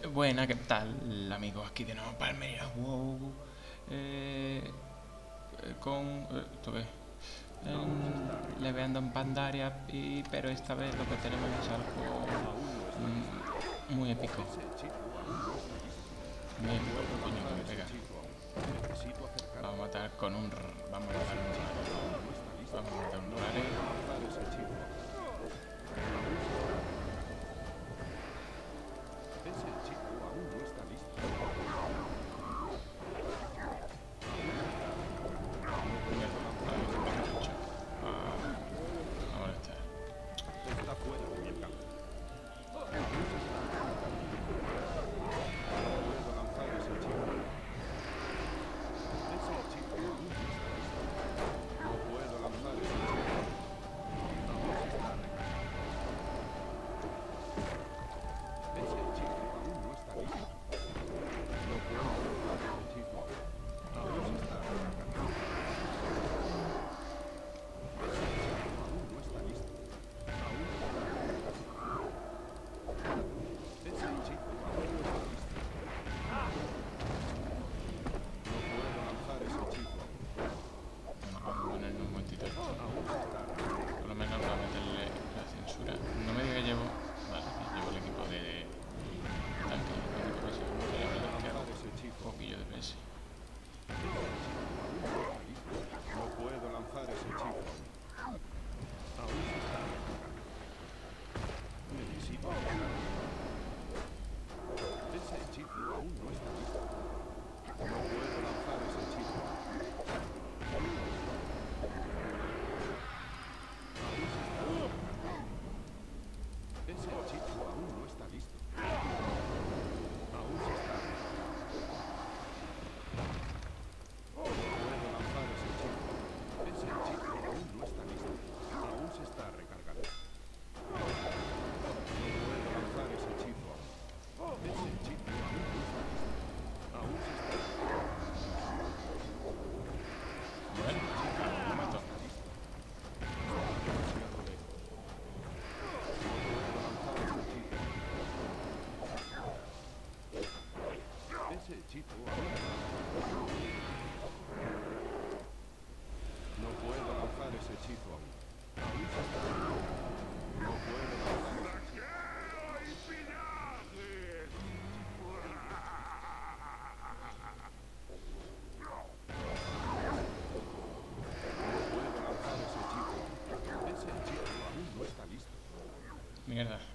Buena, ¿qué tal, amigos? Aquí de nuevo Palmeria. Wow. Eh, eh, con. Eh, ¿Esto qué? En- leveando en Pandaria, pero esta vez lo que tenemos es algo mm, muy épico. Muy coño, me pega. Vamos a matar con un. Vamos a matar un. Vamos a matar un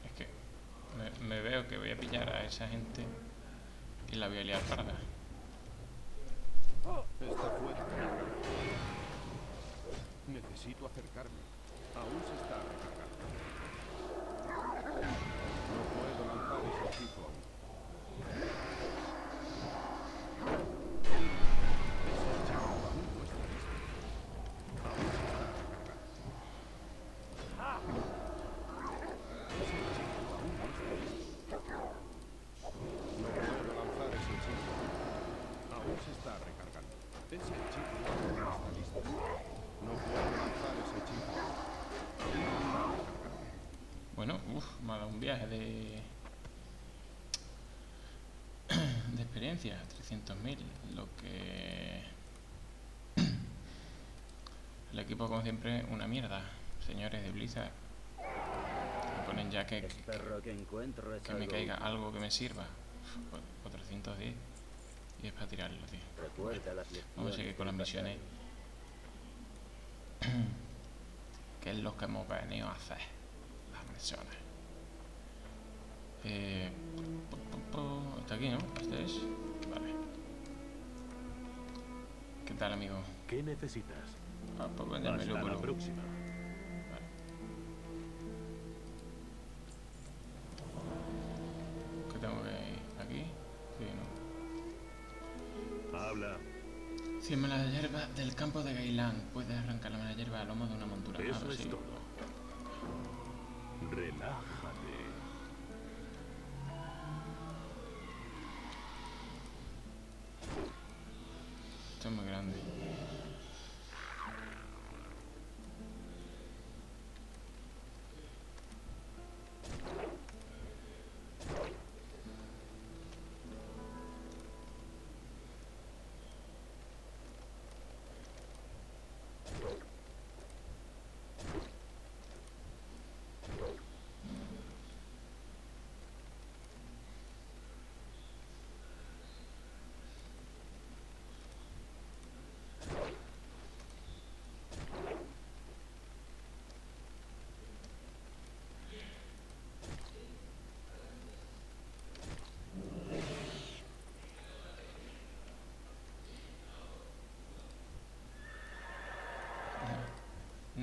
Es que me, veo que voy a pillar a esa gente y la voy a liar parda. Está fuera. Necesito acercarme. Aún se está de. de experiencia, 300.000. Lo que. El equipo, como siempre, una mierda. Señores de Blizzard. Me ponen ya que, que, que me caiga algo que me sirva. Uf, 410. Y es para tirarlo, tío. Vamos a seguir con las misiones. que es lo que hemos venido a hacer. Las misiones. Eh, Está aquí, ¿no? Este es. Vale. ¿Qué tal, amigo? ¿Qué necesitas? Ah, pues venderme Hasta la próxima. Vale. ¿Qué tengo que ir? ¿Aquí? Sí, ¿no? Habla. Cien mala hierba del campo de Gailán. Puedes arrancar la mala hierba al lomo de una montura. Eso es sí. todo. Relájate. Grande.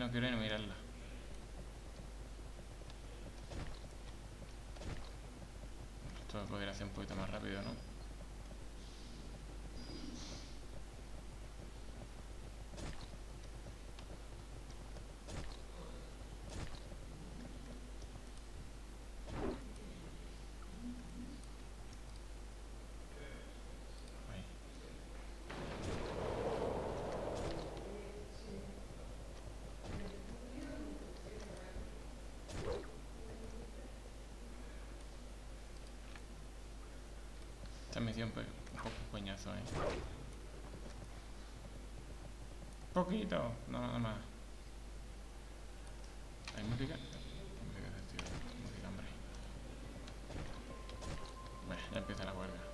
No quiero ni mirarla. Esto lo podría hacer un poquito más rápido, ¿no? Misión pues un poco coñazo, ¿eh? Poquito, no nada más. ¿Hay música? Música tío, música, hombre. Bueno, ya empieza la huelga.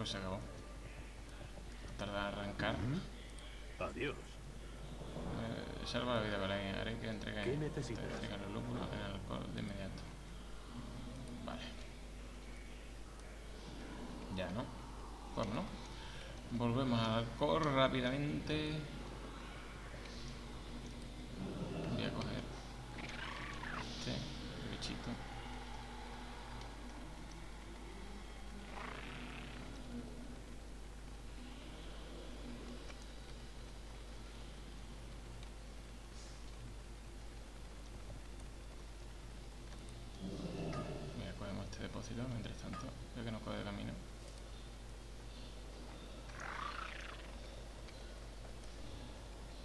Pues se acabó. Tarda en arrancar. Adiós. Eh, salva la vida para alguien. Haré que entregue, ¿Qué necesitas? entregue los lúpulos en el alcohol de inmediato. Vale. Ya no. Pues no. Volvemos al alcohol rápidamente. Voy a coger este bichito. Mira, cogemos mientras tanto, ya que nos coge camino.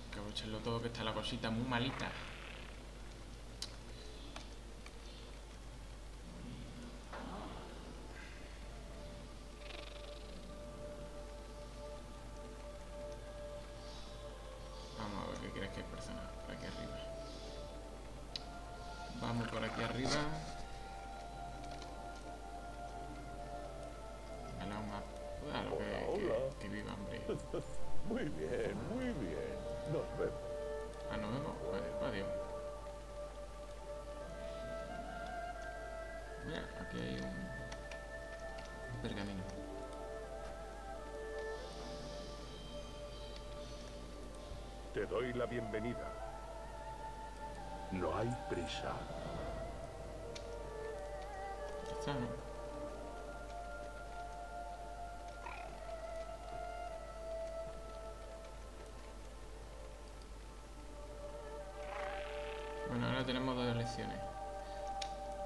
Hay que aprovecharlo todo que está la cosita muy malita. Doy la bienvenida. No hay prisa. Bueno, ahora tenemos dos elecciones.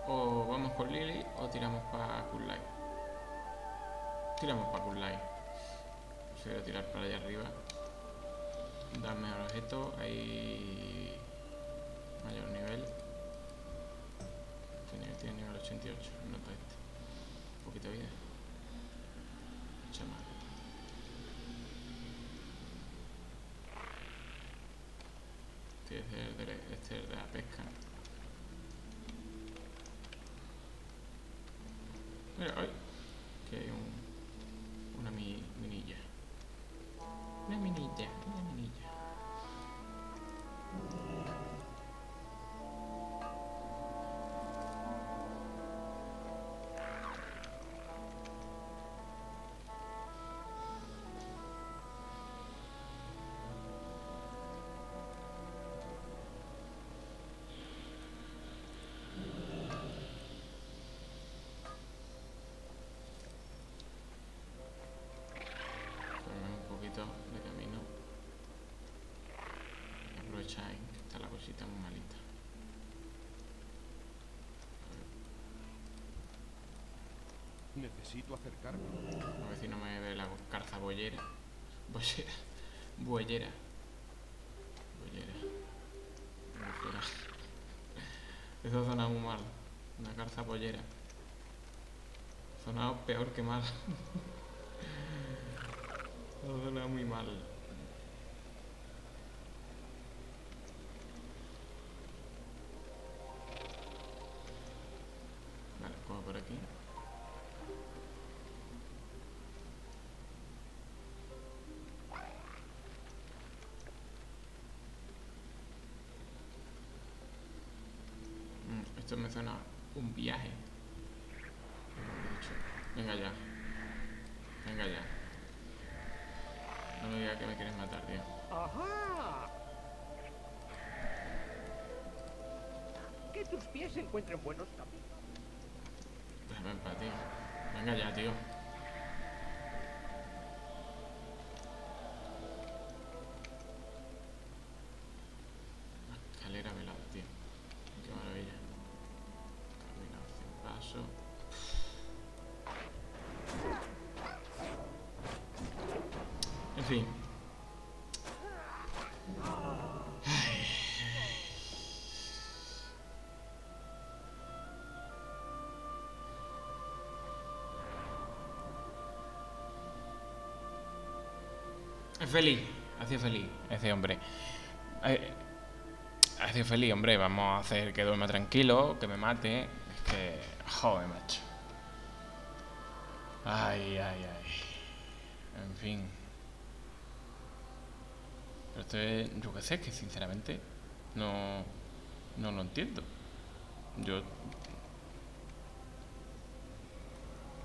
O vamos con Lily o tiramos para Kunlai. Tiramos para Kunlai. Prefiero tirar para allá arriba. Dar mejor objeto. Hay mayor nivel. Este nivel tiene nivel 88. Nota este. Un poquito de vida. Mucha más. Este es el de, este es de la pesca. Mira, ay, que hay un. Una minilla, una minilla. Necesito acercarme. A ver si no me ve la carza bollera. Bollera. Bollera. Fuera. Eso ha sonado muy mal. Una garza pollera. Ha sonado peor que mal. sonado muy mal. Esto me suena un viaje. Venga ya. Venga ya. No me digas que me quieres matar, tío. ¡Ajá! Que tus pies se encuentren buenos también. Déjame en paz, tío. Venga ya, tío. Fin. Es feliz, ha feliz ese hombre. Eh, Ha feliz, hombre. Vamos a hacer que duerma tranquilo, que me mate. Es que. Joder, macho. Ay, ay, ay. En fin. Pero esto es. Yo qué sé, que sinceramente. No. No lo entiendo. Yo.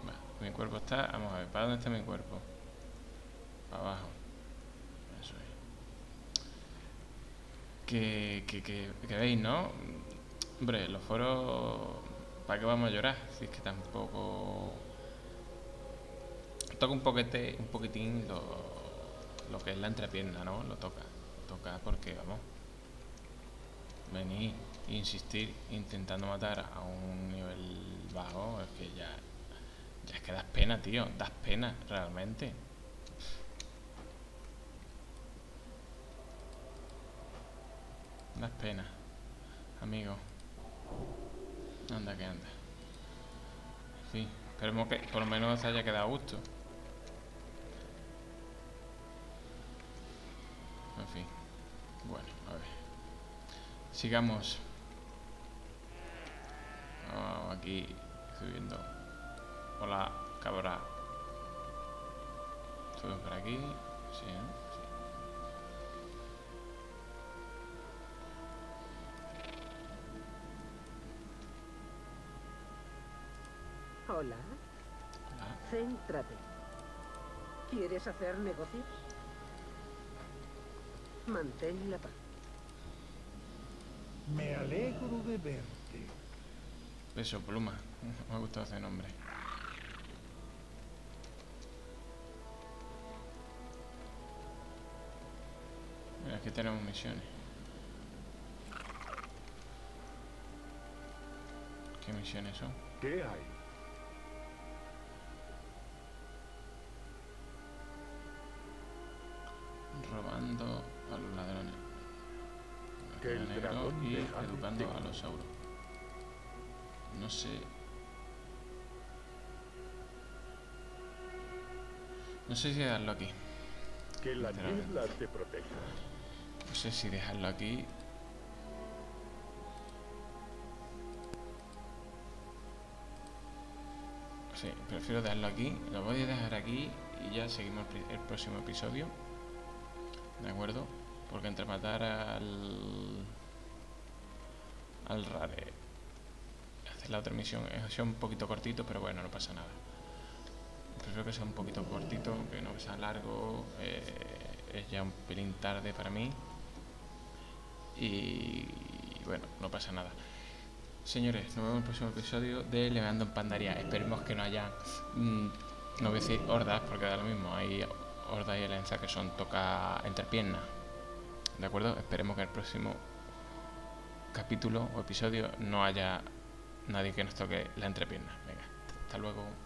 Bueno, mi cuerpo está. Vamos a ver, ¿para dónde está mi cuerpo? Para abajo. Eso es. Que, que, que, veis, ¿no? Hombre, los foros. ¿Para qué vamos a llorar? Si es que tampoco. Toca un poquete, un poquitín lo, lo que es la entrepierna, ¿no? Lo toca. Toca porque, vamos. Venir, insistir, intentando matar a un nivel bajo, es que ya. Ya es que das pena, tío. Das pena, realmente. Das pena, amigo. Anda que anda. En fin, esperemos que por lo menos haya quedado a gusto. En fin. Bueno, a ver. Sigamos. Ah, aquí subiendo. Hola, cabra. Sube por aquí. Sí, ¿no? Sí. Hola, Hola. céntrate. ¿Quieres hacer negocios? Mantén la paz. Me alegro de verte. Beso, pluma. Me ha gustado ese nombre. Mira, aquí tenemos misiones. ¿Qué misiones son? ¿Qué hay? Robando. Que el dragón y educando a los auros. No sé. No sé si dejarlo aquí. Que la niebla te proteja. No sé si dejarlo aquí. Sí, prefiero dejarlo aquí. Lo voy a dejar aquí y ya seguimos el próximo episodio. ¿De acuerdo? Porque entre matar al. al rare. Hacer la otra misión ha sido un poquito cortito, pero bueno, no pasa nada. Prefiero que sea un poquito cortito, que no sea largo. eh, es ya un pelín tarde para mí. Y bueno, no pasa nada. Señores, nos vemos en el próximo episodio de Levando en Pandaria. Esperemos que no haya, mm, no voy a decir hordas, porque da lo mismo. Hay hordas y alianzas que son toca entre piernas. ¿De acuerdo? Esperemos que en el próximo capítulo o episodio no haya nadie que nos toque la entrepierna. Venga, hasta luego.